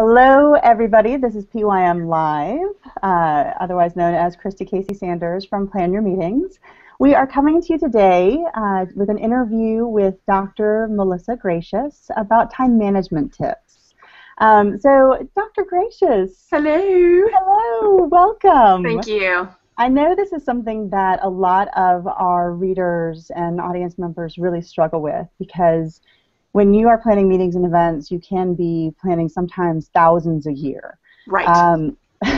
Hello, everybody. This is PYM Live, uh, otherwise known as Christy Casey Sanders from Plan Your Meetings. We are coming to you today uh, with an interview with Dr. Melissa Gratias about time management tips. Um, so, Dr. Gratias. Hello. Hello. Welcome. Thank you. I know this is something that a lot of our readers and audience members really struggle with because when you are planning meetings and events, you can be planning sometimes thousands a year. Right. Um,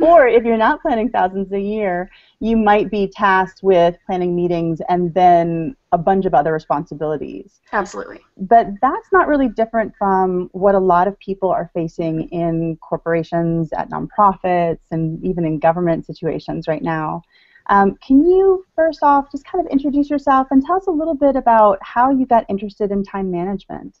or if you're not planning thousands a year, you might be tasked with planning meetings and then a bunch of other responsibilities. Absolutely. But that's not really different from what a lot of people are facing in corporations, at nonprofits, and even in government situations right now. Um, can you first off just kind of introduce yourself and tell us a little bit about how you got interested in time management?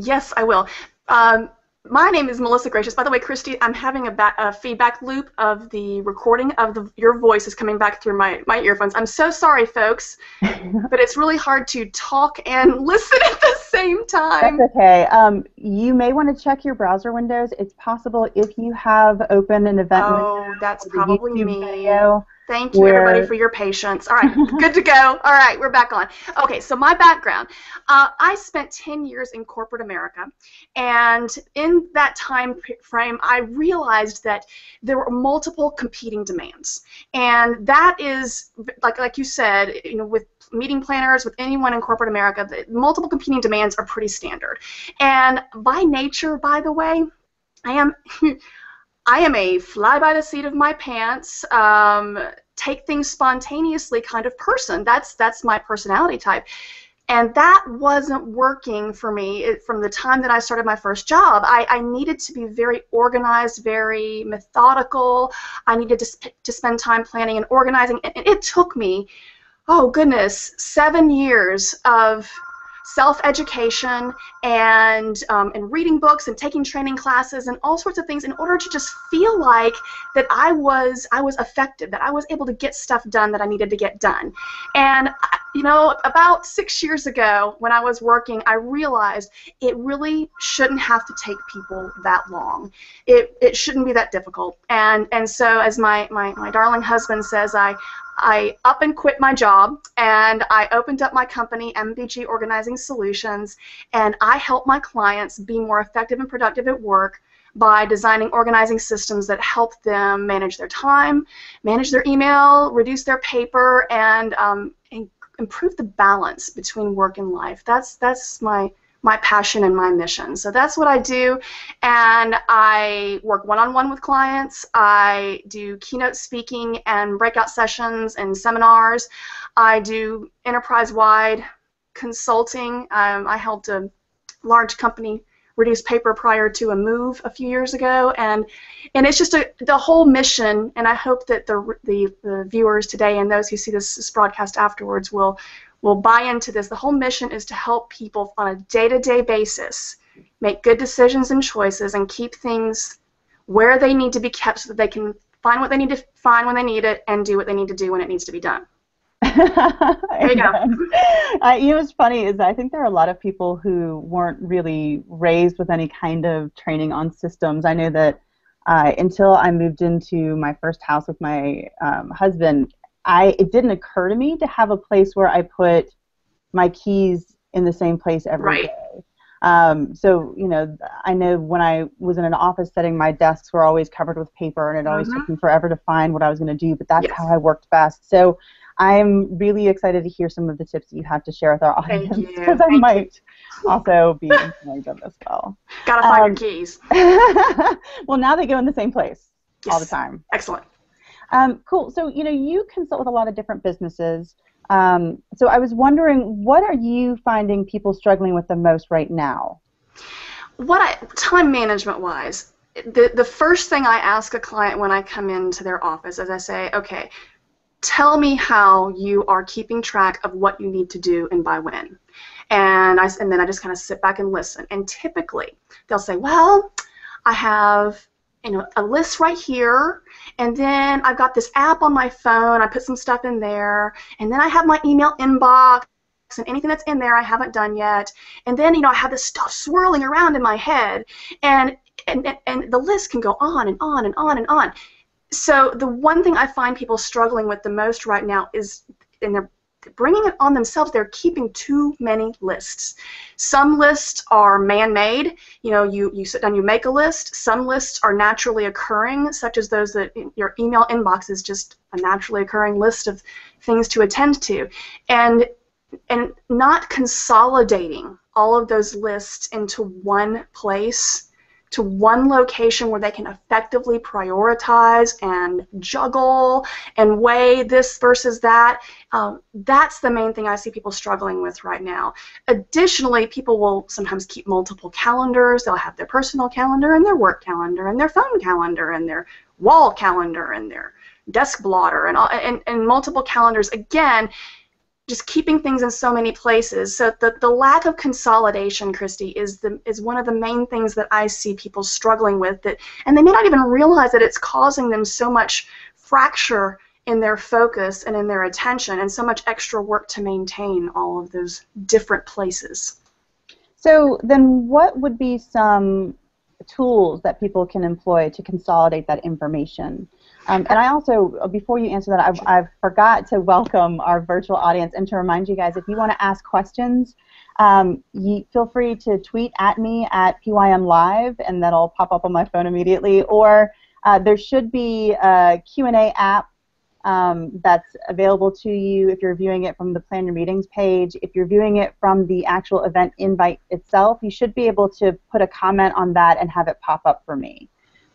Yes, I will. Um, my name is Melissa Gratias. By the way, Christy, I'm having a, a feedback loop of the recording of the, your voice is coming back through my, my earphones. I'm so sorry, folks, but it's really hard to talk and listen at the same time. That's okay. Um, you may want to check your browser windows. It's possible if you have open an event Oh, window that's probably YouTube me. video, Thank you, where- everybody, for your patience. All right, good to go. All right, we're back on. Okay, so my background. Uh, I spent 10 years in corporate America, and in that time frame, I realized that there were multiple competing demands. And that is, like, like you said, you know, with meeting planners, with anyone in corporate America, the multiple competing demands are pretty standard. And by nature, by the way, I am I am a fly by the seat of my pants, um, take things spontaneously kind of person. That's that's my personality type. And that wasn't working for me it, from the time that I started my first job. I, I needed to be very organized, very methodical. I needed to, sp- to spend time planning and organizing. And it took me, oh goodness, seven years of self-education and um, and reading books and taking training classes and all sorts of things in order to just feel like that I was I was effective, that I was able to get stuff done that I needed to get done. And you know, about six years ago when I was working, I realized it really shouldn't have to take people that long. It it shouldn't be that difficult. And and so as my my, my darling husband says, I I up and quit my job and I opened up my company, MBG Organizing Solutions, and I help my clients be more effective and productive at work by designing organizing systems that help them manage their time, manage their email, reduce their paper, and, um, and improve the balance between work and life. That's that's my my passion and my mission. So that's what I do. And I work one on one with clients. I do keynote speaking and breakout sessions and seminars. I do enterprise wide consulting. Um, I helped a large company reduce paper prior to a move a few years ago and and it's just a the whole mission and I hope that the the, the viewers today and those who see this, this broadcast afterwards will will buy into this. The whole mission is to help people on a day-to-day basis make good decisions and choices and keep things where they need to be kept so that they can find what they need to find when they need it and do what they need to do when it needs to be done. there you go. You know what's funny is I think there are a lot of people who weren't really raised with any kind of training on systems. I know that uh, until I moved into my first house with my um, husband, I it didn't occur to me to have a place where I put my keys in the same place every day. Right. Um, so you know, I know when I was in an office setting, my desks were always covered with paper, and it always Mhm. took me forever to find what I was going to do. But that's Yes. how I worked best. So I'm really excited to hear some of the tips that you have to share with our audience because I Thank you. might also be implementing them as well. Gotta find Um, your keys. well, now they go in the same place all the time. Excellent. Um, cool. So you know, you consult with a lot of different businesses. Um, so I was wondering, what are you finding people struggling with the most right now? What I time management wise, the the first thing I ask a client when I come into their office is I say, okay, tell me how you are keeping track of what you need to do and by when. And I and then I just kind of sit back and listen. And typically they'll say, well, I have you know a list right here. And then I've got this app on my phone. I put some stuff in there. And then I have my email inbox and anything that's in there I haven't done yet. And then you know I have this stuff swirling around in my head. And and, and the list can go on and on and on and on. So the one thing I find people struggling with the most right now is, and they're bringing it on themselves, they're keeping too many lists. Some lists are man-made. You know, you, you sit down, you make a list. Some lists are naturally occurring, such as those that your email inbox is just a naturally occurring list of things to attend to. And and not consolidating all of those lists into one place to one location where they can effectively prioritize and juggle and weigh this versus that. Um, that's the main thing I see people struggling with right now. Additionally, people will sometimes keep multiple calendars. They'll have their personal calendar and their work calendar and their phone calendar and their wall calendar and their desk blotter and, all, and, and multiple calendars. Again, just keeping things in so many places. So the, the lack of consolidation, Christy, is the is one of the main things that I see people struggling with that and they may not even realize that it's causing them so much fracture in their focus and in their attention and so much extra work to maintain all of those different places. So then what would be some tools that people can employ to consolidate that information? Um, and I also, before you answer that, I've, I've forgot to welcome our virtual audience and to remind you guys if you want to ask questions, um, you, feel free to tweet at me at PYM Live, and that'll pop up on my phone immediately. Or uh, there should be a Q&A app um, that's available to you if you're viewing it from the Plan Your Meetings page. If you're viewing it from the actual event invite itself, you should be able to put a comment on that and have it pop up for me.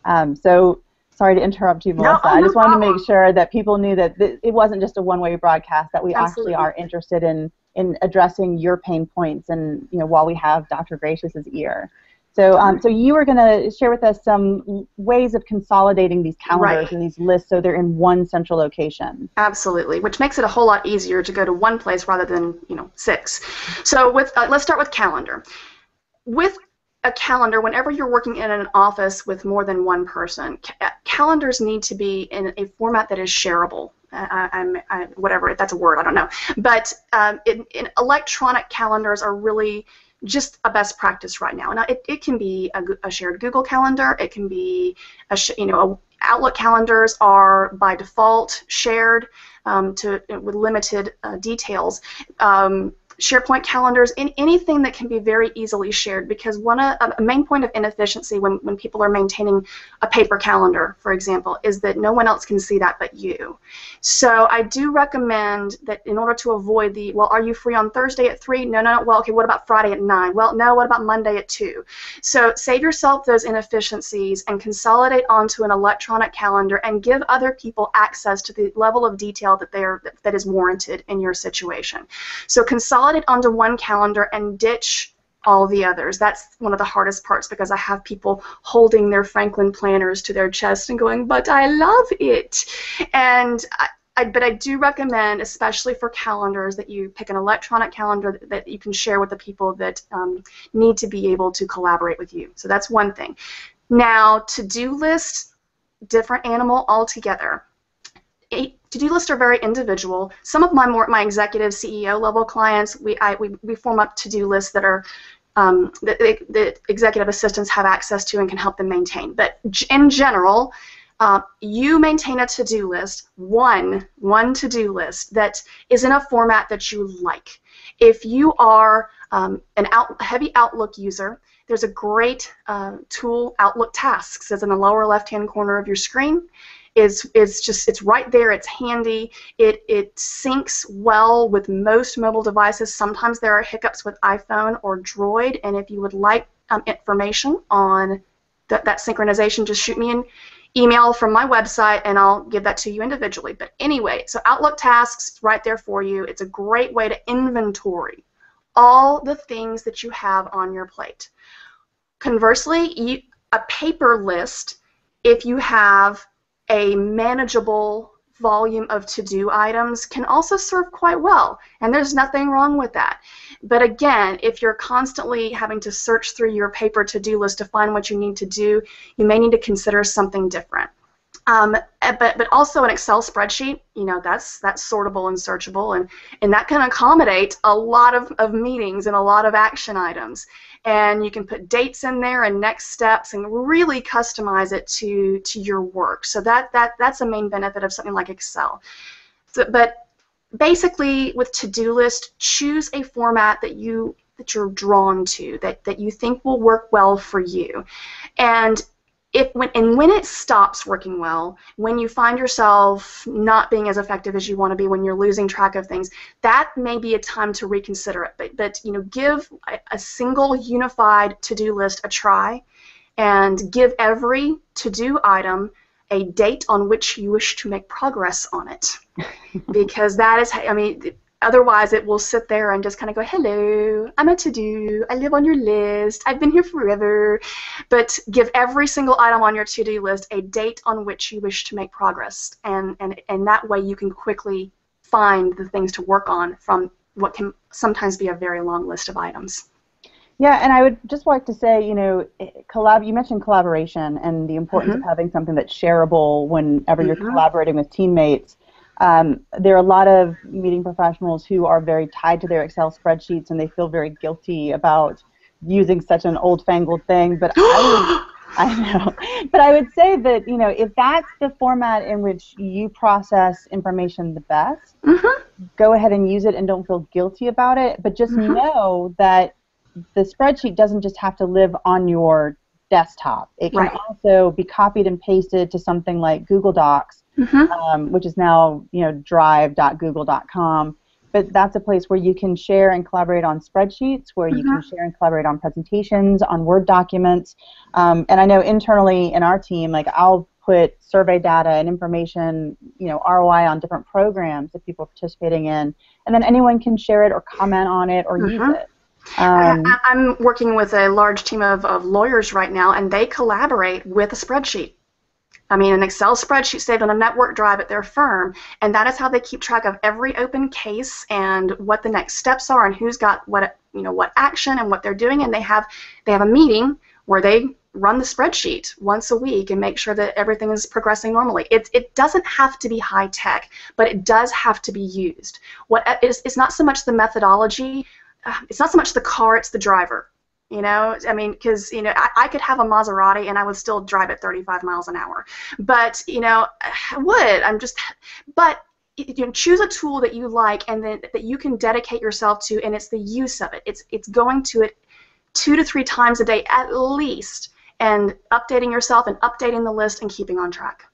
Um, so sorry to interrupt you, Melissa. No, oh, I just wanted problem. to make sure that people knew that th- it wasn't just a one-way broadcast. That we Absolutely. actually are interested in in addressing your pain points, and you know, while we have Dr. Gratias's ear. So, um, so you were going to share with us some ways of consolidating these calendars right. and these lists so they're in one central location. Absolutely, which makes it a whole lot easier to go to one place rather than you know six. So, with uh, let's start with calendar. With a calendar, whenever you're working in an office with more than one person, ca- uh, calendars need to be in a format that is shareable. I, I'm, I, whatever, that's a word, I don't know. But um, in, in electronic calendars are really just a best practice right now. Now, it, it can be a, a shared Google Calendar. It can be, a you know, a, Outlook calendars are by default shared um, to with limited uh, details. Um, SharePoint calendars, in anything that can be very easily shared because one a, a main point of inefficiency when, when people are maintaining a paper calendar, for example, is that no one else can see that but you. So I do recommend that in order to avoid the, well, are you free on Thursday at 3? No, no, no. Well, okay, what about Friday at 9? Well, no, what about Monday at 2? So save yourself those inefficiencies and consolidate onto an electronic calendar and give other people access to the level of detail that, they are, that is warranted in your situation. So consolidate consolidate onto one calendar and ditch all the others. That's one of the hardest parts because I have people holding their Franklin planners to their chest and going, but I love it. And I, I, but I do recommend, especially for calendars, that you pick an electronic calendar that, that you can share with the people that um, need to be able to collaborate with you. So that's one thing. Now, to-do list, different animal altogether to-do lists are very individual. Some of my more my executive CEO level clients, we I, we, we form up to-do lists that are um, that the executive assistants have access to and can help them maintain. But in general, uh, you maintain a to-do list, one one to-do list that is in a format that you like. If you are um, an out, heavy Outlook user, there's a great uh, tool, Outlook Tasks, is in the lower left-hand corner of your screen is is just it's right there. It's handy. It it syncs well with most mobile devices. Sometimes there are hiccups with iPhone or Droid, and if you would like um, information on that that synchronization, just shoot me an email from my website, and I'll give that to you individually. But anyway, so Outlook Tasks right there for you. It's a great way to inventory all the things that you have on your plate. Conversely, you, a paper list, if you have a manageable volume of to-do items can also serve quite well, and there's nothing wrong with that. But again, if you're constantly having to search through your paper to-do list to find what you need to do, you may need to consider something different. Um, eh, but but also an Excel spreadsheet, you know, that's that's sortable and searchable, and and that can accommodate a lot of, of meetings and a lot of action items. And you can put dates in there and next steps, and really customize it to to your work. So that that that's a main benefit of something like Excel. So, but basically, with to-do list, choose a format that you that you're drawn to, that, that you think will work well for you. And if when and when it stops working well, when you find yourself not being as effective as you want to be, when you're losing track of things, that may be a time to reconsider it. But but you know, give a, a single unified to-do list a try, and give every to-do item a date on which you wish to make progress on it, because that is I mean Otherwise, it will sit there and just kind of go, hello, I'm a to-do, I live on your list, I've been here forever. But give every single item on your to-do list a date on which you wish to make progress. And, and, and that way you can quickly find the things to work on from what can sometimes be a very long list of items. Yeah, and I would just like to say, you know, collab. You mentioned collaboration and the importance mm-hmm. of having something that's shareable whenever mm-hmm. you're collaborating with teammates. Um, there are a lot of meeting professionals who are very tied to their Excel spreadsheets and they feel very guilty about using such an old-fangled thing. But I would, I know, but I would say that you know if that's the format in which you process information the best, mm-hmm. go ahead and use it and don't feel guilty about it. But just mm-hmm. know that the spreadsheet doesn't just have to live on your desktop. It can right. also be copied and pasted to something like Google Docs mm-hmm. um, which is now you know drive.google.com. But that's a place where you can share and collaborate on spreadsheets, where you mm-hmm. can share and collaborate on presentations, on Word documents. Um, and I know internally in our team, like I'll put survey data and information, you know, ROI on different programs that people are participating in, and then anyone can share it or comment on it or mm-hmm. use it. Um, I, am working with a large team of, of lawyers right now, and they collaborate with a spreadsheet. I mean, an Excel spreadsheet saved on a network drive at their firm, and that is how they keep track of every open case and what the next steps are and who's got what you know what action and what they're doing. And they have they have a meeting where they run the spreadsheet once a week and make sure that everything is progressing normally. It, it doesn't have to be high tech, but it does have to be used. What it's, it's not so much the methodology, it's not so much the car, it's the driver. You know, I mean, because you know, I, I, could have a Maserati and I would still drive at 35 miles an hour. But you know, I would. I'm just, but you know, choose a tool that you like and then that you can dedicate yourself to, and it's the use of it. It's it's going to it two to three times a day at least, and updating yourself and updating the list and keeping on track.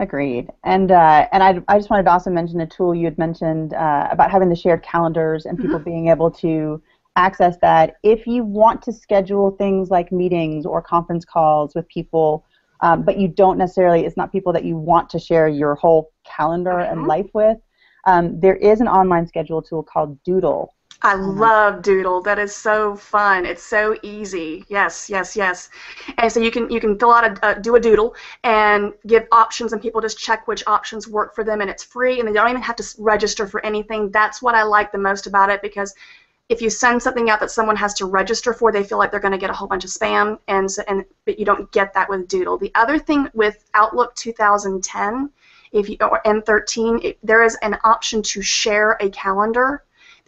Agreed. And uh, and I, I just wanted to also mention a tool you had mentioned uh, about having the shared calendars and people mm-hmm. being able to access that. If you want to schedule things like meetings or conference calls with people, um, but you don't necessarily, it's not people that you want to share your whole calendar and mm-hmm. life with, um, there is an online schedule tool called Doodle. I love Doodle. That is so fun. It's so easy. Yes, yes, yes. And so you can you can fill out a uh, do a Doodle and give options, and people just check which options work for them, and it's free, and they don't even have to register for anything. That's what I like the most about it because if you send something out that someone has to register for, they feel like they're going to get a whole bunch of spam, and so, and but you don't get that with Doodle. The other thing with Outlook 2010, if you or N13, it, there is an option to share a calendar.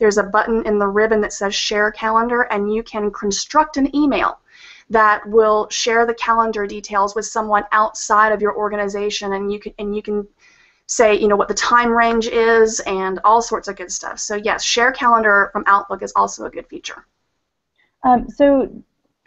There's a button in the ribbon that says Share Calendar, and you can construct an email that will share the calendar details with someone outside of your organization, and you can and you can say, you know, what the time range is and all sorts of good stuff. So yes, Share Calendar from Outlook is also a good feature. Um, so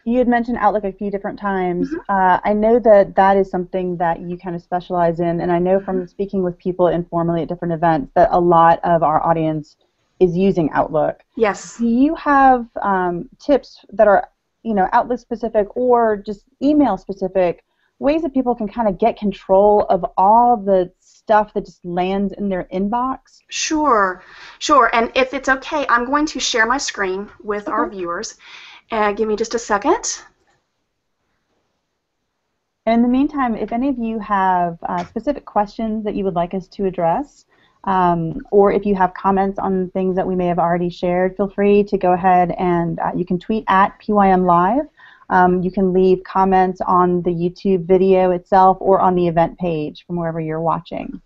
you had mentioned Outlook a few different times. Mm-hmm. Uh, I know that that is something that you kind of specialize in, and I know from mm-hmm. speaking with people informally at different events that a lot of our audience is using Outlook. Yes. Do you have um, tips that are, you know, Outlook specific or just email specific ways that people can kind of get control of all the stuff that just lands in their inbox? Sure, sure. And if it's okay, I'm going to share my screen with okay. our viewers. Uh, give me just a second. in the meantime, if any of you have uh, specific questions that you would like us to address, um, or if you have comments on things that we may have already shared, feel free to go ahead and uh, you can tweet at PYM Live. Um, you can leave comments on the YouTube video itself or on the event page from wherever you're watching.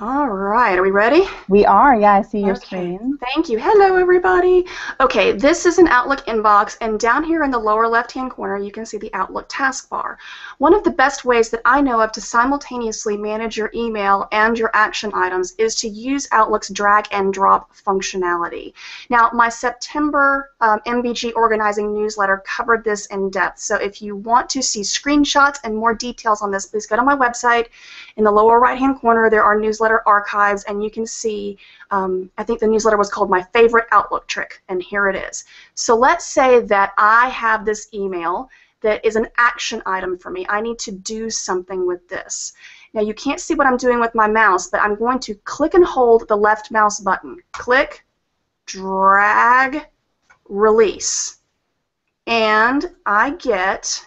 All right, are we ready? We are, yeah, I see your Okay. screen. Thank you. Hello, everybody. Okay, this is an Outlook inbox, and down here in the lower left-hand corner, you can see the Outlook taskbar. One of the best ways that I know of to simultaneously manage your email and your action items is to use Outlook's drag and drop functionality. Now, my September um, MBG organizing newsletter covered this in depth, so if you want to see screenshots and more details on this, please go to my website. In the lower right-hand corner, there are newsletter archives, and you can see um, I think the newsletter was called My Favorite Outlook Trick, and here it is. So let's say that I have this email that is an action item for me. I need to do something with this. Now you can't see what I'm doing with my mouse, but I'm going to click and hold the left mouse button. Click, drag, release. And I get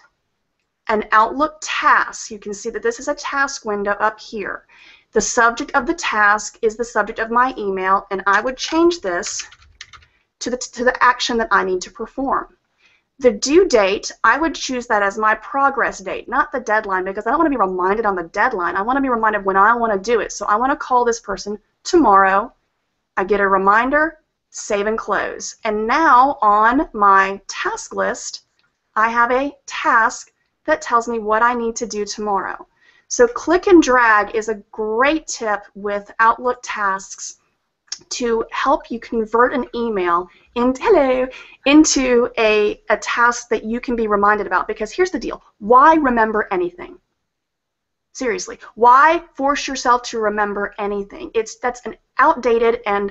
an Outlook task. You can see that this is a task window up here. The subject of the task is the subject of my email, and I would change this to the, to the action that I need to perform. The due date, I would choose that as my progress date, not the deadline, because I don't want to be reminded on the deadline. I want to be reminded when I want to do it. So I want to call this person tomorrow. I get a reminder, save and close. And now on my task list, I have a task that tells me what I need to do tomorrow. So click and drag is a great tip with Outlook tasks to help you convert an email in, hello, into a, a task that you can be reminded about. Because here's the deal why remember anything? Seriously, why force yourself to remember anything? It's that's an outdated and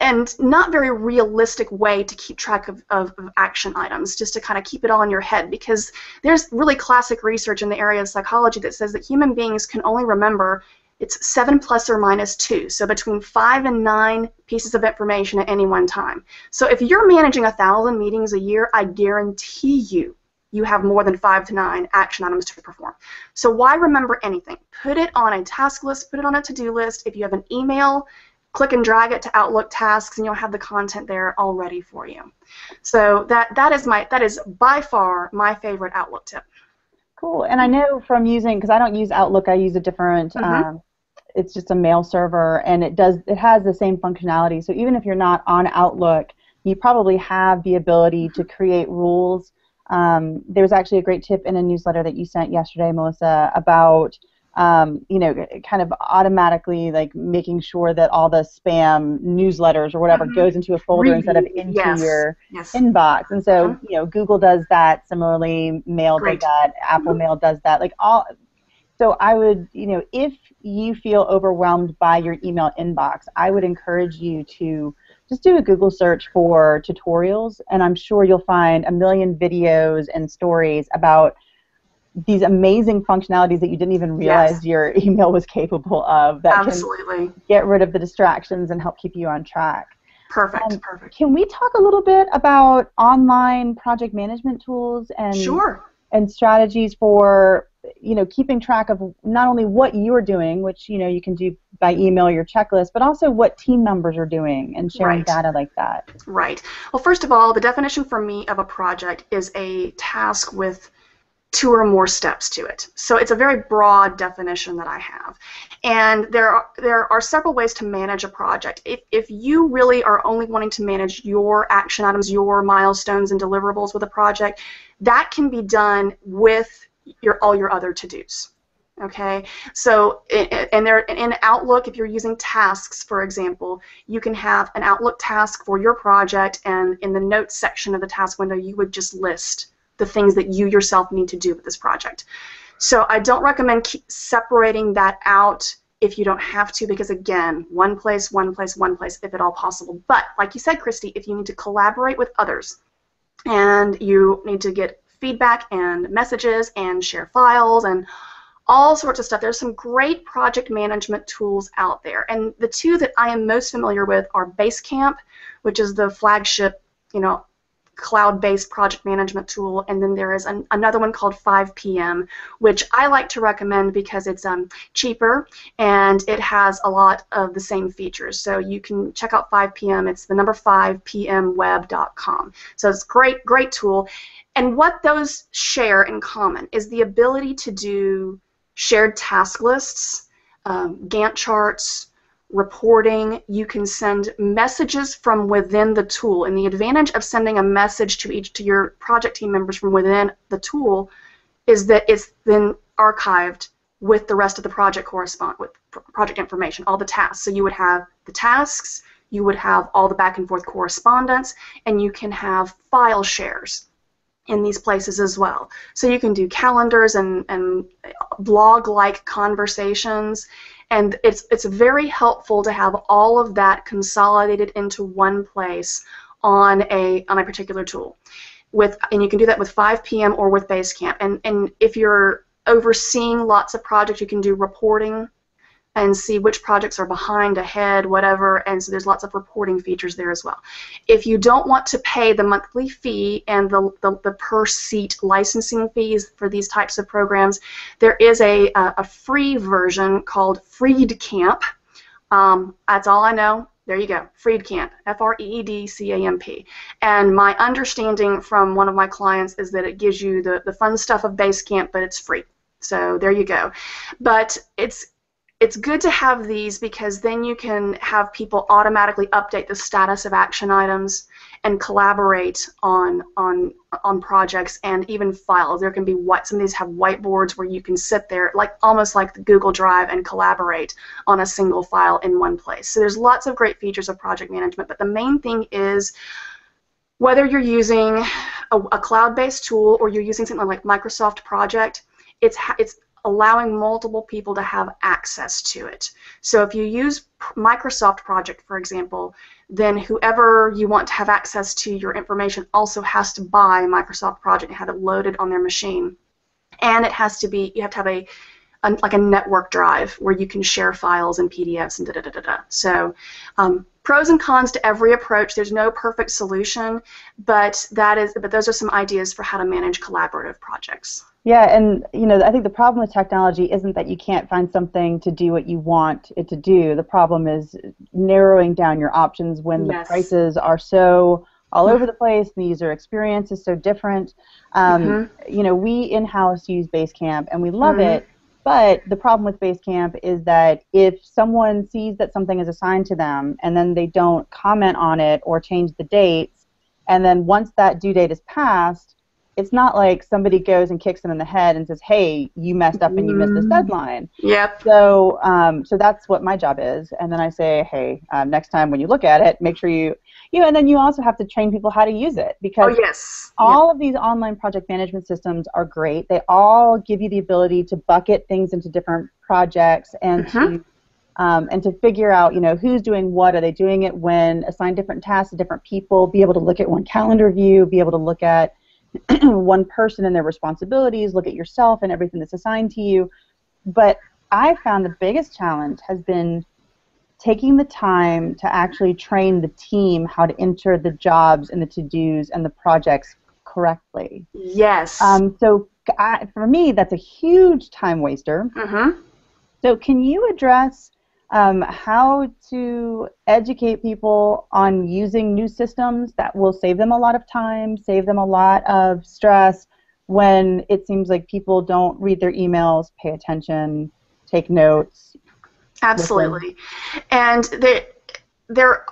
and not very realistic way to keep track of, of, of action items, just to kind of keep it all in your head. Because there's really classic research in the area of psychology that says that human beings can only remember it's seven plus or minus two, so between five and nine pieces of information at any one time. So if you're managing a thousand meetings a year, I guarantee you you have more than five to nine action items to perform. So why remember anything? Put it on a task list, put it on a to-do list. If you have an email, click and drag it to Outlook tasks and you'll have the content there all ready for you. So that that is my that is by far my favorite Outlook tip. Cool. And I know from using, because I don't use Outlook, I use a different, Mhm. um, it's just a mail server, and it does, it has the same functionality. So even if you're not on Outlook, you probably have the ability to create rules. Um, there was actually a great tip in a newsletter that you sent yesterday, Melissa, about um, you know, kind of automatically like making sure that all the spam newsletters or whatever Mhm. goes into a folder instead of into yes. your Yes. inbox. And so, Mhm. you know, Google does that. Similarly, Mail Great. does that. Apple Mail does that. Like all. So I would, you know, if you feel overwhelmed by your email inbox, I would encourage you to just do a Google search for tutorials, and I'm sure you'll find a million videos and stories about these amazing functionalities that you didn't even realize Yes. your email was capable of that Absolutely. can get rid of the distractions and help keep you on track. Perfect. Um, Perfect. Can we talk a little bit about online project management tools and Sure. and strategies for you know keeping track of not only what you're doing, which you know you can do by email your checklist, but also what team members are doing and sharing Right. data like that. Right. Well, first of all, the definition for me of a project is a task with two or more steps to it. So it's a very broad definition that I have. And there are, there are several ways to manage a project. If, if you really are only wanting to manage your action items, your milestones and deliverables with a project, that can be done with your all your other to-dos. Okay, so and there in Outlook, if you're using tasks, for example, you can have an Outlook task for your project, and in the notes section of the task window, you would just list the things that you yourself need to do with this project. So I don't recommend separating that out if you don't have to, because again, one place, one place, one place, if at all possible. But like you said, Christy, if you need to collaborate with others, and you need to get feedback and messages and share files and all sorts of stuff. There's some great project management tools out there. And the two that I am most familiar with are Basecamp, which is the flagship, you know, cloud-based project management tool, and then there is an, another one called 5PM, which I like to recommend because it's um, cheaper and it has a lot of the same features. So you can check out 5PM. It's the number 5pmweb.com. So it's great, great tool. And what those share in common is the ability to do shared task lists, um, Gantt charts, reporting. You can send messages from within the tool. And the advantage of sending a message to each to your project team members from within the tool is that it's then archived with the rest of the project correspond with project information, all the tasks. So you would have the tasks, you would have all the back and forth correspondence, and you can have file shares in these places as well. So you can do calendars and, and blog-like conversations and it's it's very helpful to have all of that consolidated into one place on a on a particular tool. With and you can do that with 5pm or with basecamp. And and if you're overseeing lots of projects you can do reporting and see which projects are behind, ahead, whatever, and so there's lots of reporting features there as well. If you don't want to pay the monthly fee and the, the, the per seat licensing fees for these types of programs, there is a, a, a free version called Freedcamp. Um, that's all I know. There you go, Freedcamp, F-R-E-E-D-C-A-M-P. And my understanding from one of my clients is that it gives you the, the fun stuff of Basecamp, but it's free. So there you go. But it's it's good to have these because then you can have people automatically update the status of action items and collaborate on on on projects and even files. There can be what some of these have whiteboards where you can sit there like almost like the Google Drive and collaborate on a single file in one place. So there's lots of great features of project management, but the main thing is whether you're using a, a cloud-based tool or you're using something like Microsoft Project, it's it's allowing multiple people to have access to it. So if you use Microsoft Project, for example, then whoever you want to have access to your information also has to buy Microsoft Project and have it loaded on their machine. And it has to be, you have to have a, a like a network drive where you can share files and PDFs and da da da da da. So um, pros and cons to every approach. There's no perfect solution, but that is, but those are some ideas for how to manage collaborative projects. Yeah, and you know, I think the problem with technology isn't that you can't find something to do what you want it to do. The problem is narrowing down your options when yes. the prices are so all over the place. The user experience is so different. Um, mm-hmm. You know, we in-house use Basecamp and we love mm-hmm. it. But the problem with Basecamp is that if someone sees that something is assigned to them and then they don't comment on it or change the dates, and then once that due date is passed, it's not like somebody goes and kicks them in the head and says, "Hey, you messed up and you missed this mm-hmm. deadline." Yep. So, um, so that's what my job is, and then I say, "Hey, um, next time when you look at it, make sure you, you know." And then you also have to train people how to use it because oh, yes. all of these online project management systems are great. They all give you the ability to bucket things into different projects and mm-hmm. to um, and to figure out, you know, who's doing what, are they doing it when, assign different tasks to different people, be able to look at one calendar view, be able to look at one person and their responsibilities, look at yourself and everything that's assigned to you. But I found the biggest challenge has been taking the time to actually train the team how to enter the jobs and the to-dos and the projects correctly. Yes. Um, so I, for me, that's a huge time waster. Mm-hmm. So can you address um, how to educate people on using new systems that will save them a lot of time, save them a lot of stress when it seems like people don't read their emails, pay attention, take notes. Absolutely. Listen. And there, there,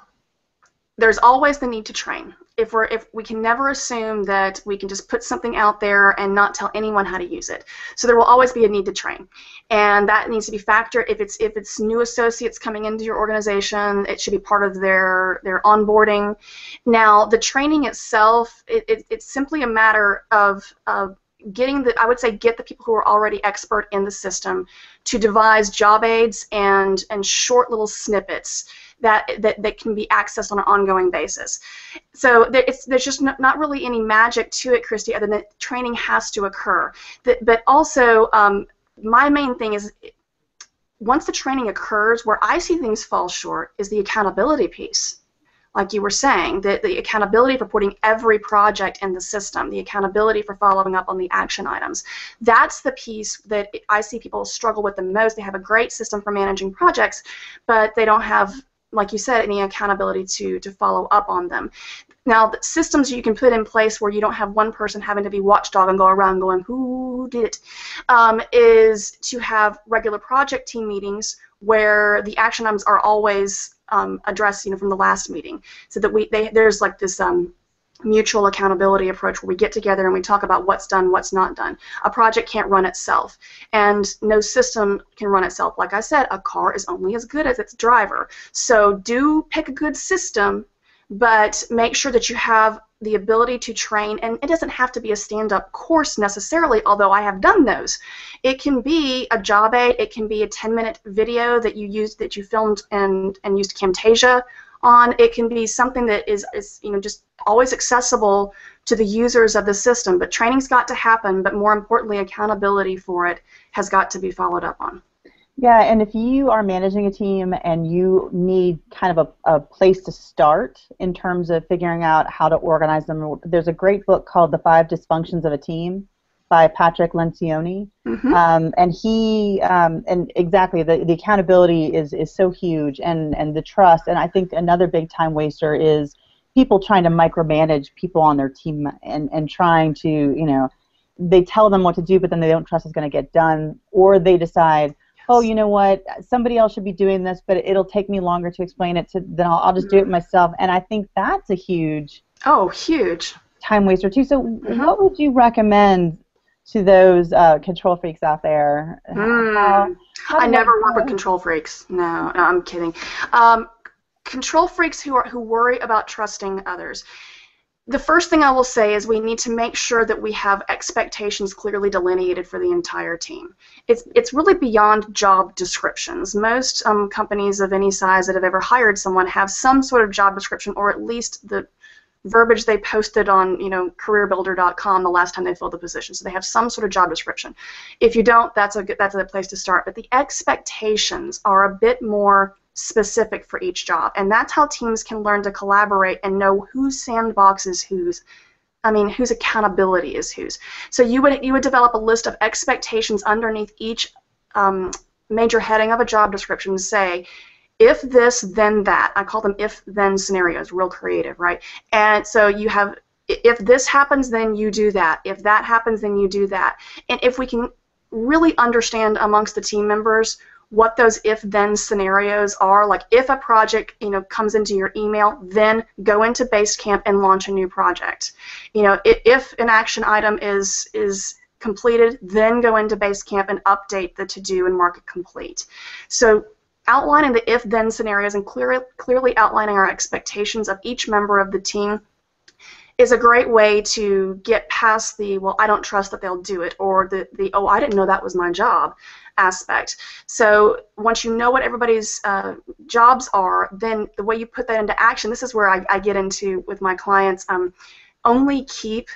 there's always the need to train if we're if we can never assume that we can just put something out there and not tell anyone how to use it. So there will always be a need to train, and that needs to be factored. If it's if it's new associates coming into your organization, it should be part of their their onboarding. Now the training itself, it, it, it's simply a matter of of getting the I would say get the people who are already expert in the system to devise job aids and and short little snippets that, that, that can be accessed on an ongoing basis. So there, there's just not, not, really any magic to it, Christy, other than training has to occur. But also, um, my main thing is once the training occurs, where I see things fall short is the accountability piece. like you were saying, the, the accountability for putting every project in the system, the accountability for following up on the action items. That's the piece that I see people struggle with the most. They have a great system for managing projects, but they don't have like you said, any accountability to to follow up on them. Now, the systems you can put in place where you don't have one person having to be watchdog and go around going, who did it, um, is to have regular project team meetings where the action items are always um, addressed, you know, from the last meeting, so that we they, there's like this um, mutual accountability approach where we get together and we talk about what's done, what's not done. A project can't run itself, and no system can run itself. Like I said, a car is only as good as its driver. So do pick a good system but make sure that you have the ability to train and it doesn't have to be a stand-up course necessarily although i have done those it can be a job aid it can be a 10 minute video that you used that you filmed and and used camtasia on it can be something that is, is you know just always accessible to the users of the system but training's got to happen but more importantly accountability for it has got to be followed up on yeah, and if you are managing a team and you need kind of a, a place to start in terms of figuring out how to organize them, there's a great book called The Five Dysfunctions of a Team by Patrick Lencioni. Mm-hmm. Um, and he, um, and exactly, the, the accountability is, is so huge and, and the trust. And I think another big time waster is people trying to micromanage people on their team and, and trying to, you know, they tell them what to do, but then they don't trust it's going to get done, or they decide, oh, you know what, somebody else should be doing this, but it'll take me longer to explain it to, then I'll, I'll just do it myself. And I think that's a huge. Oh, huge. Time waster too. So, mm-hmm. what would you recommend to those uh, control freaks out there? Mm. How, how I never work with control freaks. No, no I'm kidding. Um, control freaks who are who worry about trusting others the first thing I will say is we need to make sure that we have expectations clearly delineated for the entire team. It's, it's really beyond job descriptions. Most um, companies of any size that have ever hired someone have some sort of job description or at least the verbiage they posted on you know careerbuilder.com the last time they filled the position so they have some sort of job description if you don't that's a good that's a place to start but the expectations are a bit more specific for each job. And that's how teams can learn to collaborate and know whose sandbox is whose. I mean, whose accountability is whose. So you would you would develop a list of expectations underneath each um, major heading of a job description. Say, if this, then that. I call them if-then scenarios. Real creative, right? And so you have if this happens, then you do that. If that happens, then you do that. And if we can really understand amongst the team members what those if then scenarios are. Like if a project you know comes into your email then go into basecamp and launch a new project. You know if, an action item is is completed then go into basecamp and update the to do and mark it complete. So outlining the if then scenarios and clear, clearly outlining our expectations of each member of the team is a great way to get past the well I don't trust that they'll do it or the the oh I didn't know that was my job aspect. So once you know what everybody's uh, jobs are, then the way you put that into action, this is where I, I get into with my clients. Um, only keep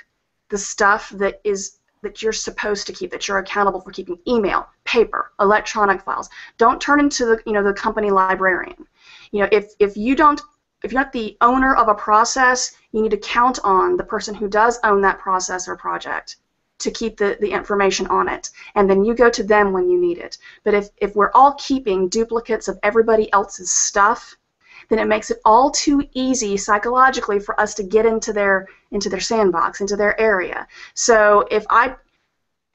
the stuff that is that you're supposed to keep, that you're accountable for keeping email, paper, electronic files. Don't turn into the you know the company librarian. You know if if you don't if you're not the owner of a process, you need to count on the person who does own that process or project to keep the, the information on it. And then you go to them when you need it. But if, if we're all keeping duplicates of everybody else's stuff, then it makes it all too easy psychologically for us to get into their into their sandbox, into their area. So if I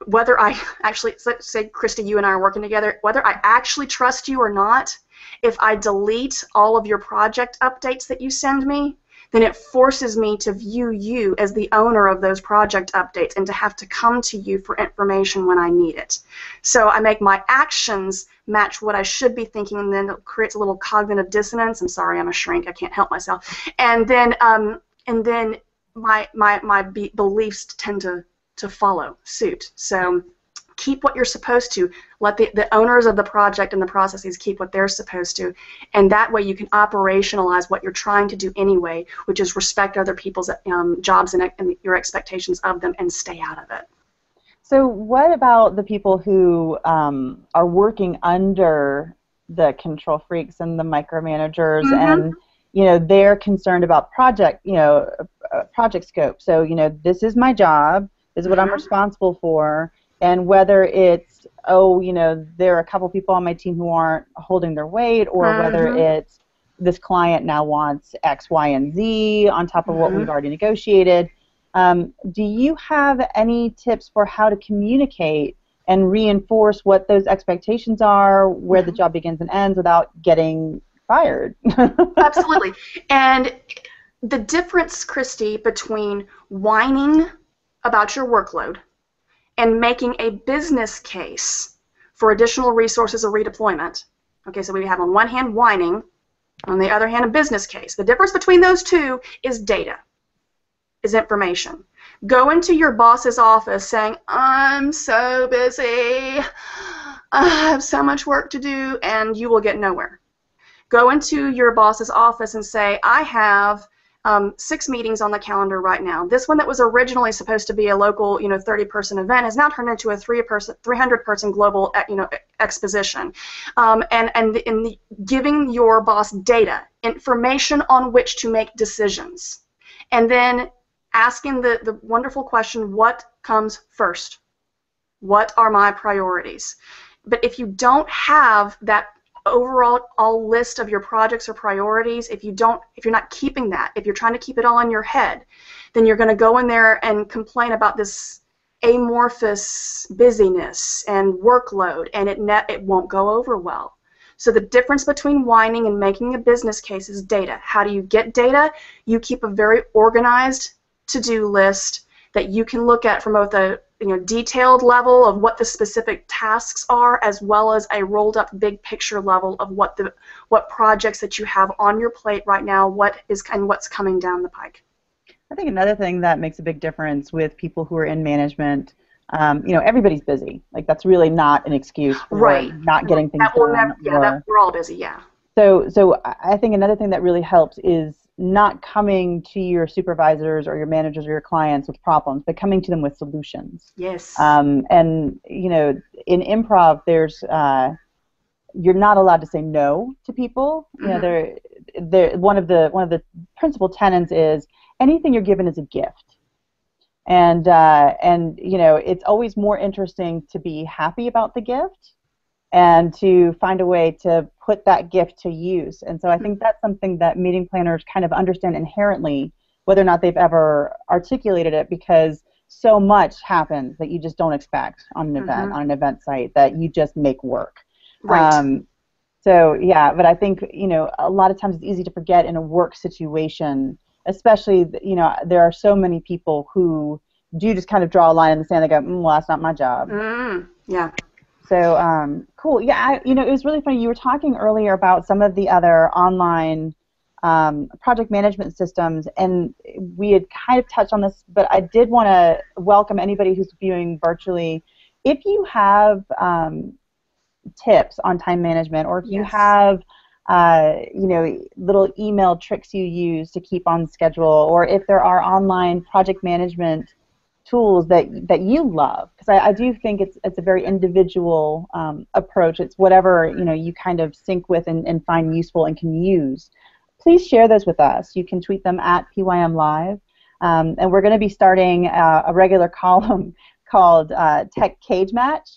whether I actually let's say Christy, you and I are working together, whether I actually trust you or not, if I delete all of your project updates that you send me, then it forces me to view you as the owner of those project updates and to have to come to you for information when I need it. So I make my actions match what I should be thinking, and then it creates a little cognitive dissonance. I'm sorry, I'm a shrink. I can't help myself. And then, um, and then my my my be- beliefs tend to to follow suit. So keep what you're supposed to. Let the, the owners of the project and the processes keep what they're supposed to. And that way you can operationalize what you're trying to do anyway, which is respect other people's um, jobs and, and your expectations of them and stay out of it. So, what about the people who um, are working under the control freaks and the micromanagers mm-hmm. and you know they're concerned about project you know uh, project scope so you know this is my job this is what i'm Mhm. responsible for and whether it's oh you know there are a couple people on my team who aren't holding their weight or whether Mhm. it's this client now wants x y and z on top of what we've already negotiated um, do you have any tips for how to communicate and reinforce what those expectations are where the Mhm. job begins and ends without getting fired Absolutely. And the difference, Christy, between whining about your workload and making a business case for additional resources or redeployment. Okay, so we have on one hand whining, on the other hand a business case. The difference between those two is data, is information. Go into your boss's office saying, I'm so busy, I have so much work to do, and you will get nowhere go into your boss's office and say, I have um, six meetings on the calendar right now. This one that was originally supposed to be a local, you know, 30-person event has now turned into a three-person, 300-person global, uh, you know, exposition. Um, and and in the, giving your boss data, information on which to make decisions, and then asking the the wonderful question, what comes first? What are my priorities? But if you don't have that overall all list of your projects or priorities. If you don't if you're not keeping that if you're trying to keep it all in your head then you're going to go in there and complain about this amorphous busyness and workload and it net it won't go over well. So the difference between whining and making a business case is data. How do you get data? You keep a very organized to-do list that you can look at from both a you know detailed level of what the specific tasks are as well as a rolled up big picture level of what the what projects that you have on your plate right now what is and what's coming down the pike I think another thing that makes a big difference with people who are in management, um, you know, everybody's busy. Like that's really not an excuse for Right. not getting things that done. yeah or- that, we're all busy yeah So, so I think another thing that really helps is not coming to your supervisors or your managers or your clients with problems, but coming to them with solutions. yes Um, and you know, in improv, there's uh, you're not allowed to say no to people. You know, Mhm. there, there. One of the one of the principal tenets is anything you're given is a gift. And uh, and you know, it's always more interesting to be happy about the gift and to find a way to put that gift to use. And so I think that's something that meeting planners kind of understand inherently, whether or not they've ever articulated it, because so much happens that you just don't expect on an event, Mhm. on an event site, that you just make work. right Um, so yeah, but I think you know a lot of times it's easy to forget in a work situation, especially you know there are so many people who do just kind of draw a line in the sand. They go, mm, well, that's not my job. mm, yeah So um, cool. Yeah, I, you know, it was really funny. You were talking earlier about some of the other online um, project management systems, and we had kind of touched on this, but I did want to welcome anybody who's viewing virtually. If you have um, tips on time management, or if you have uh, you know, little email tricks you use to keep on schedule, or if there are online project management tools that that you love because I, I do think it's it's a very individual um, approach. It's whatever you know you kind of sync with and, and find useful and can use. Please share those with us. You can tweet them at pym live. Um, and we're going to be starting uh, a regular column called uh, tech cage match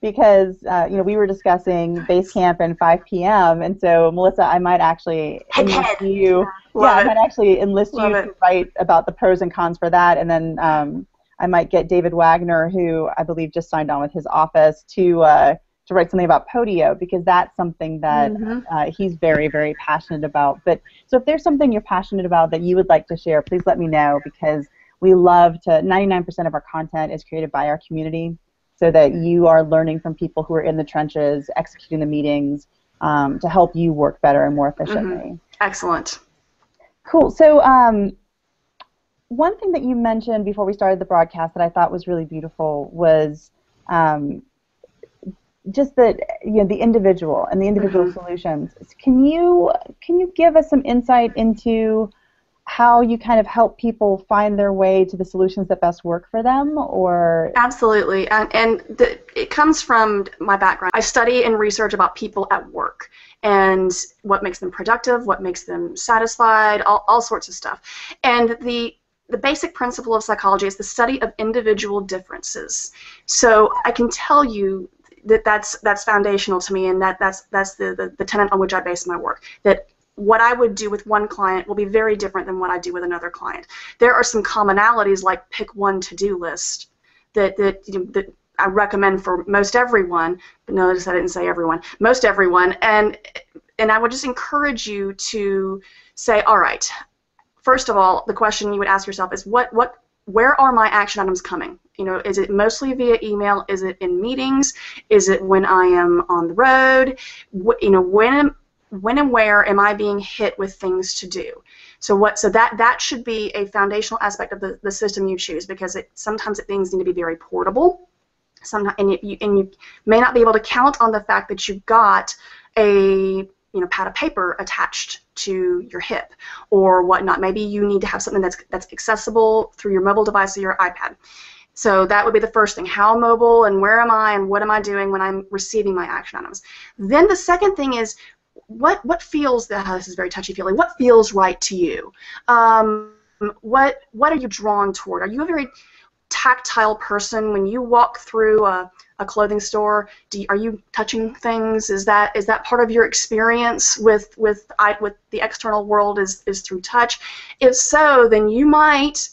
because uh, you know we were discussing Basecamp and 5 p.m. and so Melissa I might actually enlist you. Yeah, I might actually enlist Love you it. to write about the pros and cons for that, and then um, I might get David Wagner, who I believe just signed on with his office, to uh, to write something about Podio because that's something that Mhm. uh, he's very very passionate about. But so if there's something you're passionate about that you would like to share, please let me know because we love to. 99% of our content is created by our community, so that you are learning from people who are in the trenches, executing the meetings. Um, to help you work better and more efficiently. excellent Cool. So, um, one thing that you mentioned before we started the broadcast that I thought was really beautiful was um, just that you know the individual and the individual Mhm. solutions. Can you can you give us some insight into how you kind of help people find their way to the solutions that best work for them or absolutely and, and the, it comes from my background i study and research about people at work and what makes them productive what makes them satisfied all, all sorts of stuff and the the basic principle of psychology is the study of individual differences so i can tell you that that's that's foundational to me and that that's that's the, the, the tenet on which i base my work that what I would do with one client will be very different than what I do with another client. There are some commonalities like pick one to-do list that that, you know, that I recommend for most everyone. But notice I didn't say everyone. Most everyone, and and I would just encourage you to say, all right. First of all, the question you would ask yourself is what what where are my action items coming? You know, is it mostly via email? Is it in meetings? Is it when I am on the road? You know, when when and where am I being hit with things to do? So what? So that that should be a foundational aspect of the, the system you choose because it sometimes it, things need to be very portable. Sometimes and you, and you may not be able to count on the fact that you've got a you know pad of paper attached to your hip or whatnot. Maybe you need to have something that's that's accessible through your mobile device or your iPad. So that would be the first thing. How mobile and where am I and what am I doing when I'm receiving my action items? Then the second thing is what what feels that this is very touchy feely. What feels right to you? Um, what what are you drawn toward? Are you a very tactile person when you walk through a, a clothing store? You, are you touching things? Is that is that part of your experience with with I, with the external world? Is is through touch? If so, then you might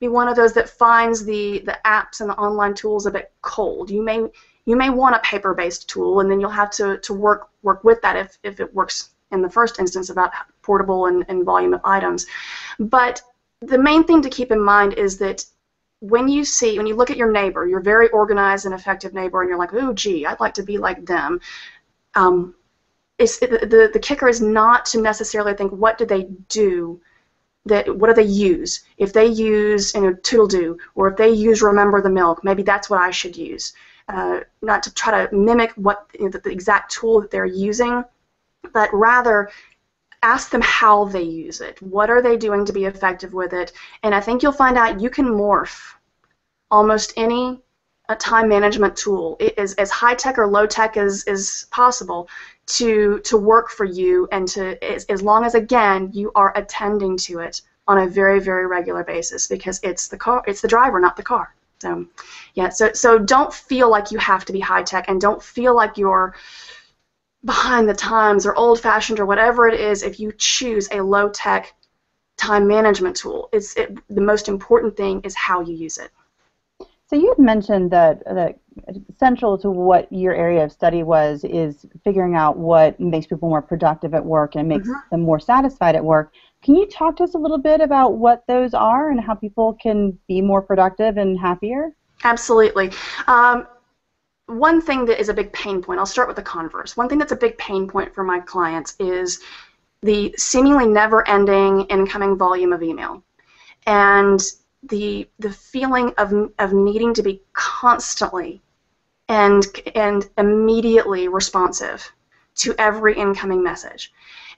be one of those that finds the the apps and the online tools a bit cold. You may you may want a paper-based tool, and then you'll have to, to work work with that if, if it works in the first instance about portable and, and volume of items. But the main thing to keep in mind is that when you see, when you look at your neighbor, your very organized and effective neighbor, and you're like, oh, gee, I'd like to be like them. Um, it's, the, the kicker is not to necessarily think, what do they do? That what do they use? If they use you know Toodledo, or if they use Remember the Milk, maybe that's what I should use uh, not to try to mimic what you know, the, the exact tool that they're using, but rather ask them how they use it. What are they doing to be effective with it? And I think you'll find out you can morph almost any a uh, time management tool it is as high tech or low tech as is possible to to work for you and to as, as long as again you are attending to it on a very very regular basis because it's the car it's the driver not the car so, yeah, so, so don't feel like you have to be high tech and don't feel like you're behind the times or old fashioned or whatever it is if you choose a low tech time management tool. It's it, the most important thing is how you use it. So you had mentioned that that central to what your area of study was is figuring out what makes people more productive at work and makes mm-hmm. them more satisfied at work. Can you talk to us a little bit about what those are and how people can be more productive and happier? Absolutely. Um, one thing that is a big pain point, I'll start with the converse. One thing that's a big pain point for my clients is the seemingly never ending incoming volume of email. And the the feeling of, of needing to be constantly and and immediately responsive to every incoming message.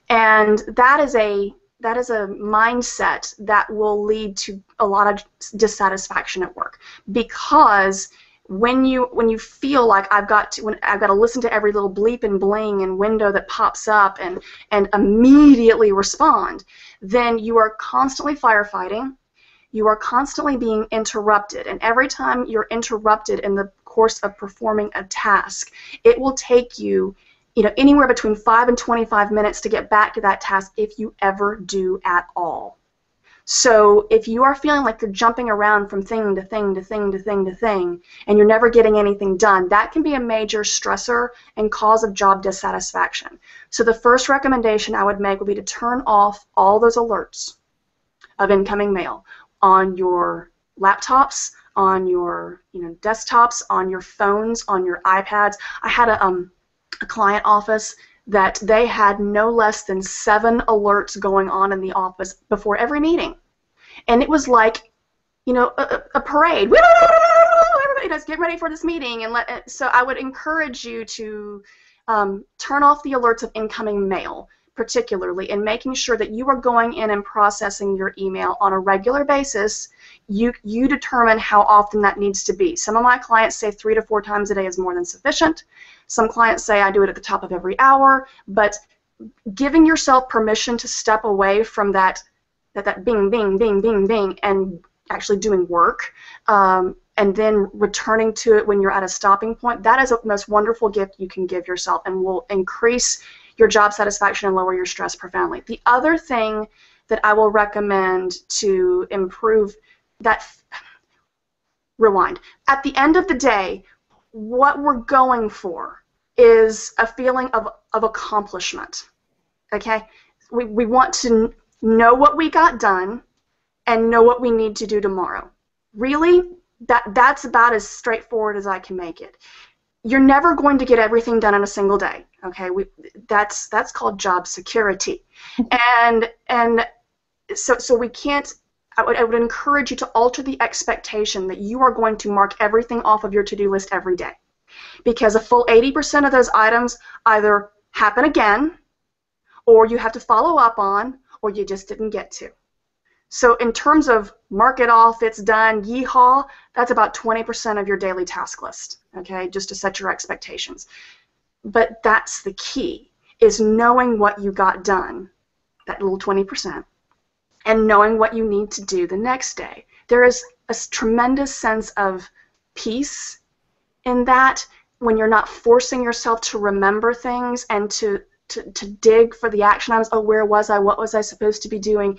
And that is a that is a mindset that will lead to a lot of dissatisfaction at work because when you when you feel like I've got to when I've got to listen to every little bleep and bling and window that pops up and and immediately respond, then you are constantly firefighting. You are constantly being interrupted, and every time you're interrupted in the course of performing a task, it will take you you know, anywhere between 5 and 25 minutes to get back to that task if you ever do at all. So if you are feeling like you're jumping around from thing to thing to thing to thing to thing and you're never getting anything done, that can be a major stressor and cause of job dissatisfaction. So the first recommendation I would make would be to turn off all those alerts of incoming mail on your laptops, on your you know desktops, on your phones, on your iPads. I had a um a client office that they had no less than seven alerts going on in the office before every meeting. And it was like, you know, a, a parade. Everybody, let's get ready for this meeting. And let, so I would encourage you to um, turn off the alerts of incoming mail. Particularly in making sure that you are going in and processing your email on a regular basis you you determine how often that needs to be. Some of my clients say three to four times a day is more than sufficient. Some clients say i do it at the top of every hour but giving yourself permission to step away from that that that bing bing bing bing bing and actually doing work um, and then returning to it when you're at a stopping point that is the most wonderful gift you can give yourself and will increase your job satisfaction and lower your stress profoundly. The other thing that I will recommend to improve that rewind. At the end of the day, what we're going for is a feeling of, of accomplishment. Okay? We, we want to know what we got done and know what we need to do tomorrow. Really, that that's about as straightforward as I can make it you're never going to get everything done in a single day. Okay, we that's that's called job security, and and so so we can't. I would, I would encourage you to alter the expectation that you are going to mark everything off of your to-do list every day, because a full 80% of those items either happen again, or you have to follow up on, or you just didn't get to. So in terms of mark it off, it's done, yeehaw, that's about 20% of your daily task list, okay, just to set your expectations. But that's the key, is knowing what you got done, that little 20%, and knowing what you need to do the next day. There is a tremendous sense of peace in that when you're not forcing yourself to remember things and to to, to dig for the action items. Oh, where was I? What was I supposed to be doing?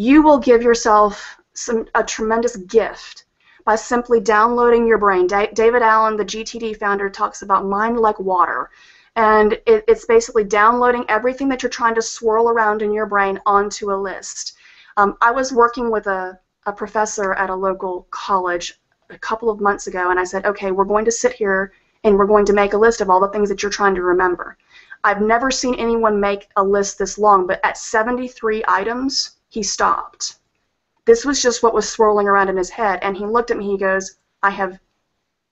You will give yourself some, a tremendous gift by simply downloading your brain. Da- David Allen, the GTD founder, talks about mind like water. And it, it's basically downloading everything that you're trying to swirl around in your brain onto a list. Um, I was working with a, a professor at a local college a couple of months ago, and I said, okay, we're going to sit here and we're going to make a list of all the things that you're trying to remember. I've never seen anyone make a list this long, but at 73 items, he stopped. This was just what was swirling around in his head, and he looked at me. He goes, I have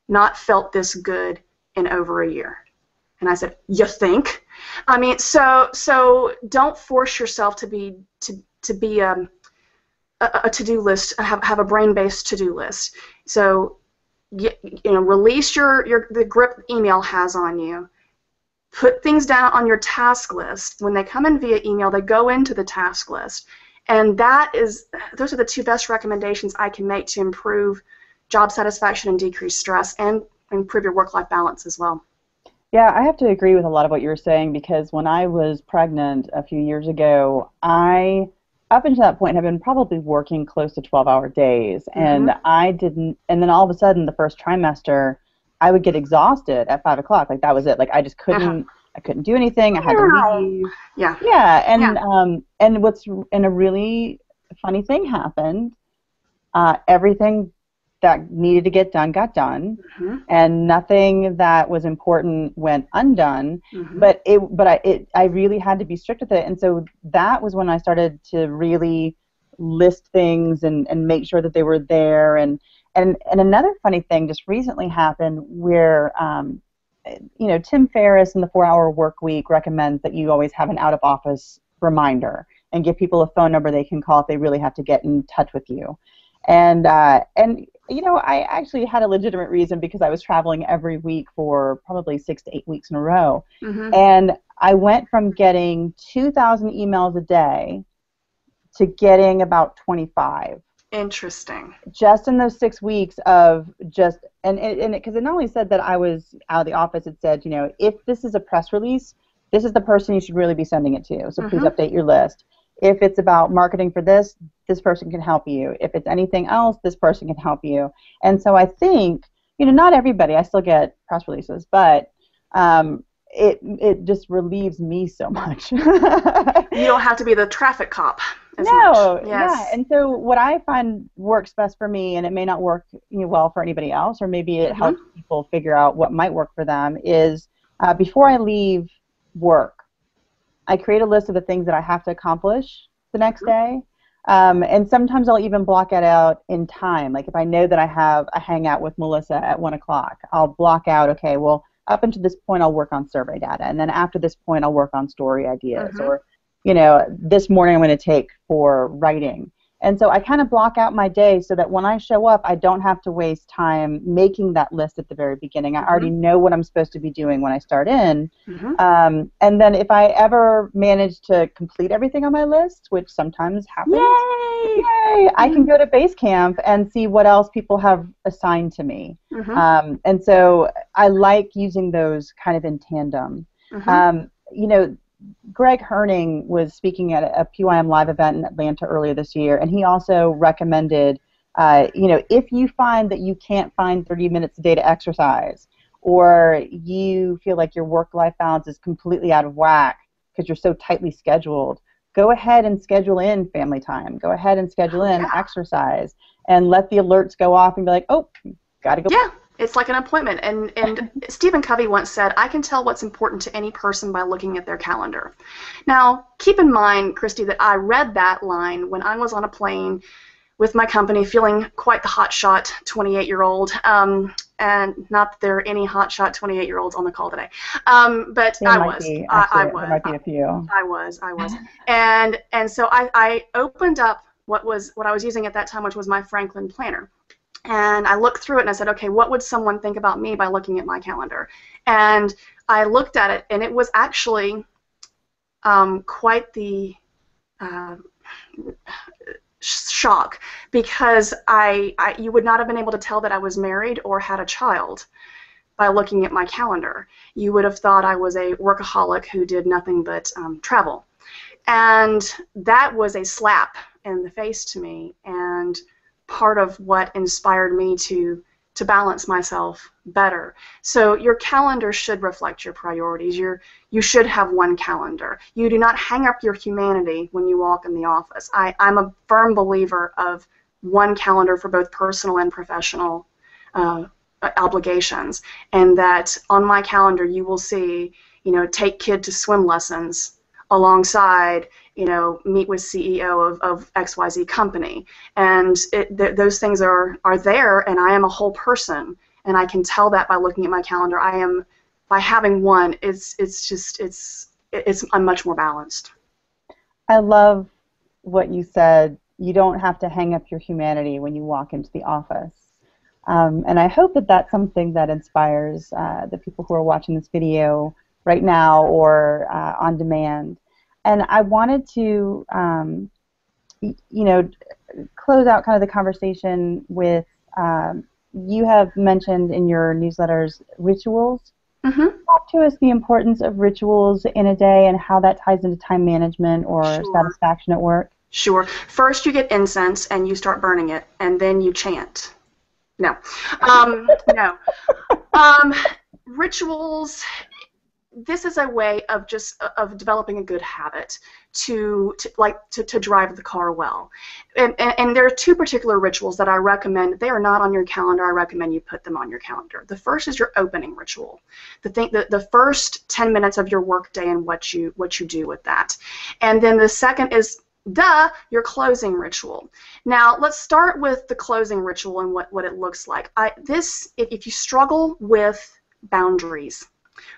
not felt this good in over a year. And I said, "You think?" I mean, so so don't force yourself to be to to be um, a, a to-do list. Have have a brain-based to-do list. So you, you know, release your your the grip email has on you. Put things down on your task list. When they come in via email, they go into the task list and that is, those are the two best recommendations I can make to improve job satisfaction and decrease stress and improve your work-life balance as well. Yeah, I have to agree with a lot of what you were saying because when I was pregnant a few years ago, I up until that point had been probably working close to 12-hour days, mm-hmm. and I didn't. And then all of a sudden, the first trimester, I would get exhausted at five o'clock. Like that was it. Like I just couldn't. Uh-huh. I couldn't do anything. I had to leave. Yeah. Yeah, and yeah. um, and what's and a really funny thing happened. Uh, everything that needed to get done got done, mm-hmm. and nothing that was important went undone. Mm-hmm. But it, but I, it, I really had to be strict with it, and so that was when I started to really list things and and make sure that they were there. And and and another funny thing just recently happened where um, you know, Tim Ferriss in the Four Hour Work Week recommends that you always have an out of office reminder and give people a phone number they can call if they really have to get in touch with you. And uh, and you know, I actually had a legitimate reason because I was traveling every week for probably six to eight weeks in a row, mm-hmm. and I went from getting 2,000 emails a day to getting about 25 Interesting. Just in those six weeks of just and and because it, it, not only said that I was out of the office, it said you know if this is a press release, this is the person you should really be sending it to. So mm-hmm. please update your list. If it's about marketing for this, this person can help you. If it's anything else, this person can help you. And so I think you know not everybody. I still get press releases, but um, it it just relieves me so much. you don't have to be the traffic cop no, yes. yeah. And so what I find works best for me, and it may not work you know, well for anybody else, or maybe it mm-hmm. helps people figure out what might work for them, is uh, before I leave work, I create a list of the things that I have to accomplish the next mm-hmm. day. Um, and sometimes I'll even block it out in time. Like if I know that I have a hangout with Melissa at one o'clock, I'll block out. Okay, well, up until this point, I'll work on survey data, and then after this point, I'll work on story ideas, mm-hmm. or you know, this morning I'm going to take for writing. And so I kind of block out my day so that when I show up, I don't have to waste time making that list at the very beginning. I already Mm-hmm. know what I'm supposed to be doing when I start in. Mhm. Um, and then if I ever manage to complete everything on my list, which sometimes happens, Yay! yay, I can go to Basecamp and see what else people have assigned to me. Mhm. Um, and so I like using those kind of in tandem. Mhm. Um, you know, Greg Herning was speaking at a PYM live event in Atlanta earlier this year, and he also recommended, uh, you know, if you find that you can't find 30 minutes a day to exercise, or you feel like your work-life balance is completely out of whack because you're so tightly scheduled, go ahead and schedule in family time. Go ahead and schedule in Yeah. exercise, and let the alerts go off and be like, oh, gotta go. Yeah, it's like an appointment. And and Stephen Covey once said, "I can tell what's important to any person by looking at their calendar." Now, keep in mind, Christy, that I read that line when I was on a plane with my company, feeling quite the hotshot 28-year-old. Um, and not that there are any hotshot 28-year-olds on the call today, um, but There I was. be, I, I was. There might be a few. I was, I was, and and so I, I opened up what was what I was using at that time, which was my Franklin planner, and I looked through it and I said, okay, what would someone think about me by looking at my calendar? And I looked at it, and it was actually um, quite the uh, shock because I, I you would not have been able to tell that I was married or had a child by looking at my calendar. You would have thought I was a workaholic who did nothing but um, travel. And that was a slap in the face to me and part of what inspired me to to balance myself better. So your calendar should reflect your priorities. Your you should have one calendar. You do not hang up your humanity when you walk in the office. I, I'm a firm believer of one calendar for both personal and professional uh, obligations, and that on my calendar you will see, you know, take kid to swim lessons alongside, you know, meet with CEO of, of XYZ company. And it, th- those things are, are there, and I am a whole person, and I can tell that by looking at my calendar. I am, by having one, it's, it's just, it's, it's, I'm much more balanced. I love what you said. You don't have to hang up your humanity when you walk into the office. Um, and I hope that that's something that inspires uh, the people who are watching this video right now or uh, on demand. And I wanted to, um, you know, close out kind of the conversation with um, you have mentioned in your newsletters rituals. hmm Talk to us the importance of rituals in a day and how that ties into time management or Sure. satisfaction at work. Sure. First, you get incense and you start burning it, and then you chant. No, um, no. Um, rituals. This is a way of just of developing a good habit to, to like to, to drive the car well. And, and, and there are two particular rituals that I recommend. They are not on your calendar. I recommend you put them on your calendar. The first is your opening ritual. The thing, the, the first 10 minutes of your workday and what you what you do with that. And then the second is duh, your closing ritual. Now, let's start with the closing ritual and what, what it looks like. I, this, if, if you struggle with boundaries,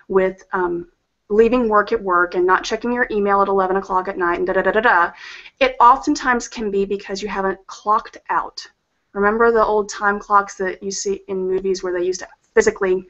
with um, leaving work at work and not checking your email at 11 o'clock at night and da da da da da, it oftentimes can be because you haven't clocked out. Remember the old time clocks that you see in movies where they used to physically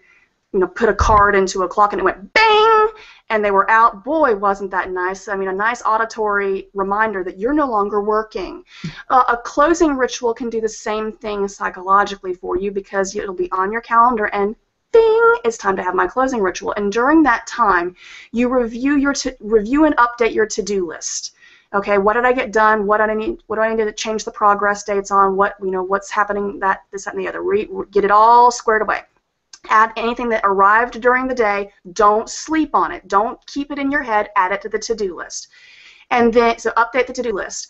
you know, put a card into a clock and it went bang, and they were out. Boy, wasn't that nice. I mean, a nice auditory reminder that you're no longer working. Uh, a closing ritual can do the same thing psychologically for you because it'll be on your calendar and ding, it's time to have my closing ritual. And during that time, you review your to, review and update your to-do list. Okay, what did I get done? What do I need? What do I need to change the progress dates on? What you know? What's happening? That this, that, and the other. Re, get it all squared away add anything that arrived during the day. Don't sleep on it. Don't keep it in your head. Add it to the to-do list. And then, so update the to-do list.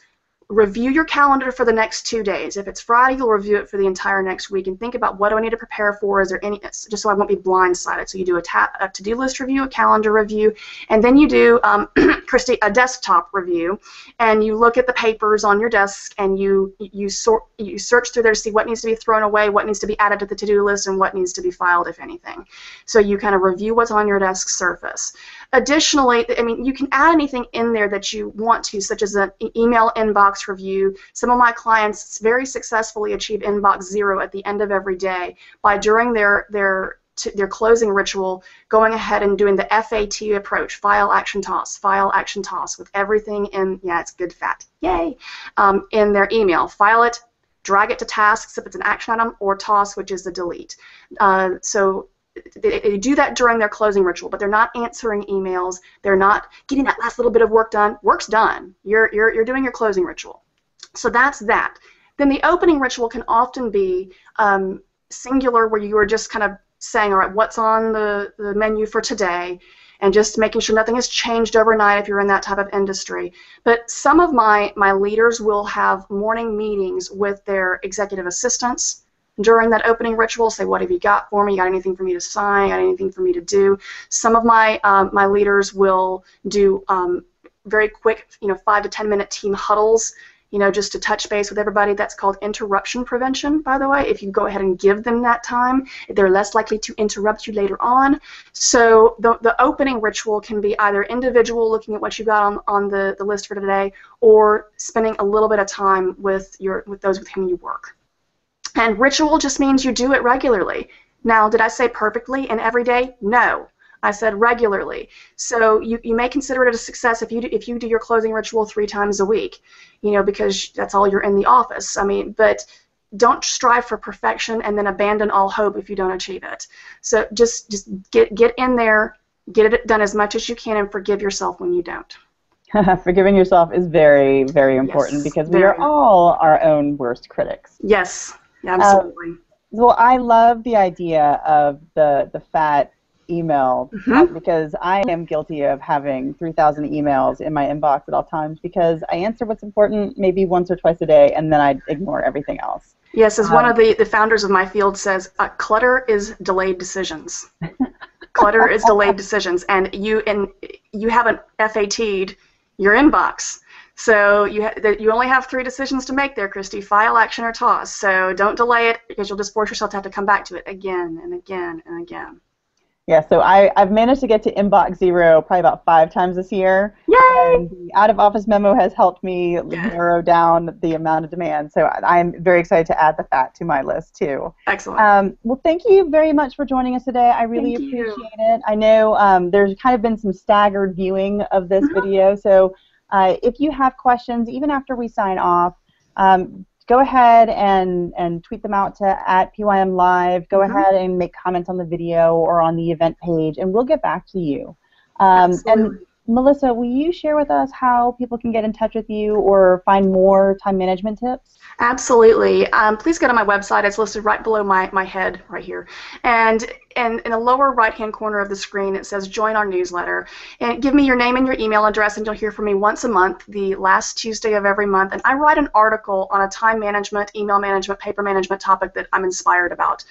Review your calendar for the next two days. If it's Friday, you'll review it for the entire next week and think about what do I need to prepare for. Is there any, just so I won't be blindsided. So you do a, a to-do list review, a calendar review, and then you do, um, Christy, a desktop review, and you look at the papers on your desk and you you sort you search through there to see what needs to be thrown away, what needs to be added to the to-do list, and what needs to be filed, if anything. So you kind of review what's on your desk surface. Additionally, I mean, you can add anything in there that you want to, such as an email inbox review. Some of my clients very successfully achieve inbox zero at the end of every day by during their their their closing ritual, going ahead and doing the FAT approach, file action toss, file action toss, with everything in, yeah, it's good fat, yay, um, in their email. File it, drag it to tasks if it's an action item, or toss, which is the delete. Uh, so they, they, do that during their closing ritual, but they're not answering emails. They're not getting that last little bit of work done. Work's done. You're, you're, you're doing your closing ritual. So that's that. Then the opening ritual can often be um, singular, where you are just kind of saying, all right, what's on the, the menu for today, and just making sure nothing has changed overnight if you're in that type of industry. But some of my, my leaders will have morning meetings with their executive assistants during that opening ritual, say, what have you got for me? You got anything for me to sign? Got anything for me to do? Some of my um, my leaders will do um, very quick, you know, five to ten minute team huddles, you know, just to touch base with everybody. That's called interruption prevention, by the way. If you go ahead and give them that time, they're less likely to interrupt you later on. So the, the opening ritual can be either individual, looking at what you got on, on the, the list for today, or spending a little bit of time with your with those with whom you work. And ritual just means you do it regularly. Now, did I say perfectly and every day? No. I said regularly. So you, you may consider it a success if you do, if you do your closing ritual three times a week, you know, because that's all you're in the office. I mean, but don't strive for perfection and then abandon all hope if you don't achieve it. So just just get get in there, get it done as much as you can, and forgive yourself when you don't. Forgiving yourself is very very important yes, because we are all our own worst critics. Yes. Yeah, absolutely. Um, well, I love the idea of the the fat email mm-hmm. because I am guilty of having 3,000 emails in my inbox at all times because I answer what's important maybe once or twice a day and then I ignore everything else. Yes, as um, one of the, the founders of my field says, uh, clutter is delayed decisions. clutter is delayed decisions, and you and you haven't FAT'd your inbox. So you ha- you only have three decisions to make there, Christy: file, action, or toss. So don't delay it because you'll just force yourself to have to come back to it again and again and again. Yeah, so I, I've managed to get to inbox zero probably about five times this year. Yay! And the out of office memo has helped me narrow down the amount of demand. So I'm very excited to add the fat to my list too. Excellent. Um, well, thank you very much for joining us today. I really thank appreciate you. it. I know um, there's kind of been some staggered viewing of this mm-hmm. video, so uh, if you have questions, even after we sign off, um, go ahead and, and tweet them out to at PYM Live. Go mm-hmm. ahead and make comments on the video or on the event page, and we'll get back to you. Um, and Melissa, will you share with us how people can get in touch with you or find more time management tips? Absolutely. Um, please go to my website. It's listed right below my, my head right here. And, and in the lower right-hand corner of the screen, it says join our newsletter. And give me your name and your email address, and you'll hear from me once a month, the last Tuesday of every month. And I write an article on a time management, email management, paper management topic that I'm inspired about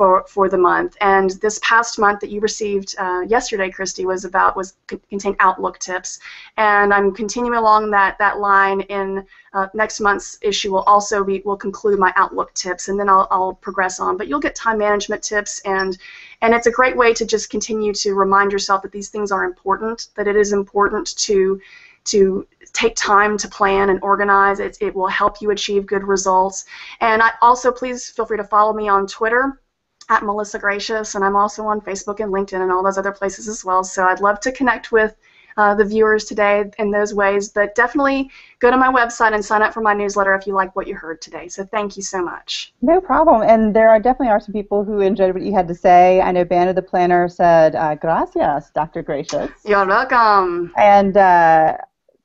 for, for the month. And this past month that you received uh, yesterday, Christy, was about was contain Outlook tips. And I'm continuing along that that line. In uh, next month's issue will also be will conclude my Outlook tips, and then I'll, I'll progress on. But you'll get time management tips, and and it's a great way to just continue to remind yourself that these things are important. That it is important to to take time to plan and organize. It, it will help you achieve good results. And I also please feel free to follow me on Twitter at Melissa Gratias, and I'm also on Facebook and LinkedIn and all those other places as well. So I'd love to connect with uh, the viewers today in those ways. But definitely go to my website and sign up for my newsletter if you like what you heard today. So thank you so much. No problem. And there are definitely are some people who enjoyed what you had to say. I know Banner the Planner said, uh, "Gracias, Dr. Gratias." You're welcome. And uh,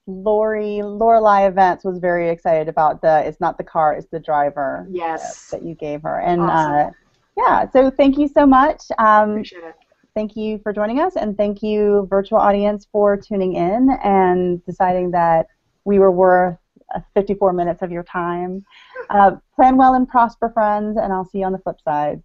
Lori Lorelei Events was very excited about the "It's not the car, it's the driver." Yes. That you gave her, and. Awesome uh, yeah, so thank you so much. Um, Appreciate it. Thank you for joining us, and thank you, virtual audience, for tuning in and deciding that we were worth 54 minutes of your time. Uh, plan well and prosper, friends, and I'll see you on the flip side.